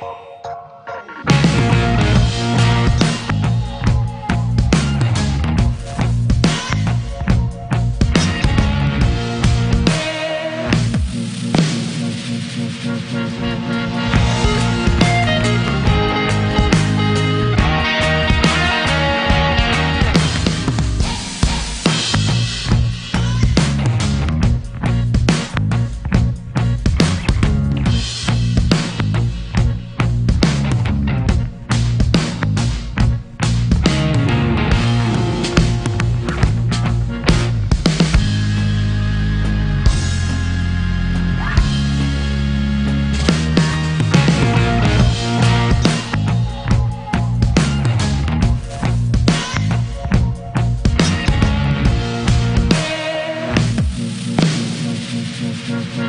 Bye. Mm-hmm.